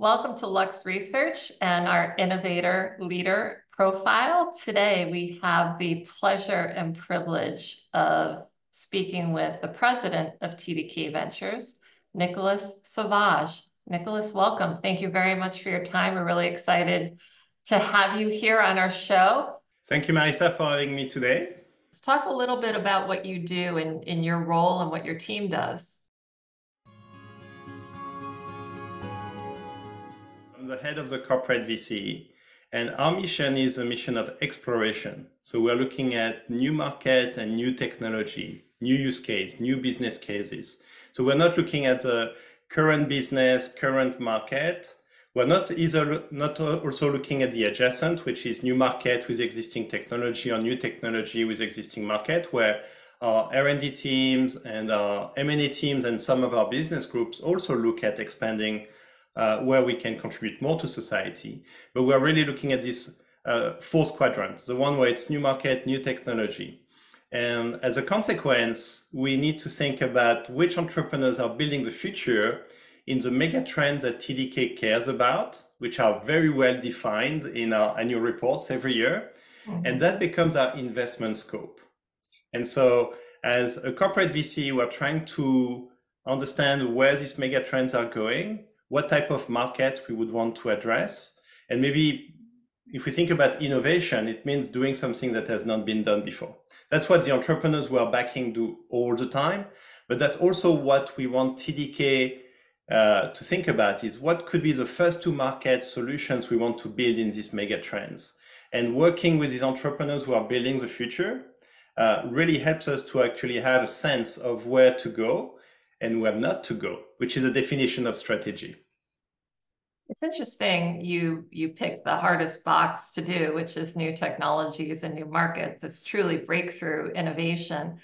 Welcome to Lux Research and our Innovator Leader Profile. Today, we have the pleasure and privilege of speaking with the president of TDK Ventures, Nicolas Sauvage. Nicolas, welcome. Thank you very much for your time. We're really excited to have you here on our show. Thank you, Marisa, for having me today. Let's talk a little bit about what you do in, in your role and what your team does. The head of the corporate VC. And our mission is a mission of exploration. So we're looking at new market and new technology, new use case, new business cases. So we're not looking at the current business, current market. We're not either not also looking at the adjacent, which is new market with existing technology or new technology with existing market, where our R&D teams and our M&A teams and some of our business groups also look at expanding uh, where we can contribute more to society. But we're really looking at this uh, fourth quadrant, the one where it's new market, new technology. And as a consequence, we need to think about which entrepreneurs are building the future in the mega trends that TDK cares about, which are very well defined in our annual reports every year. Mm-hmm. And that becomes our investment scope. And so, as a corporate VC, we're trying to understand where these mega trends are going what type of market we would want to address. And maybe if we think about innovation, it means doing something that has not been done before. That's what the entrepreneurs we are backing do all the time. But that's also what we want TDK uh, to think about is what could be the first to market solutions we want to build in these mega trends. And working with these entrepreneurs who are building the future uh, really helps us to actually have a sense of where to go and where not to go, which is a definition of strategy. It's interesting you you pick the hardest box to do, which is new technologies and new markets. It's truly breakthrough innovation.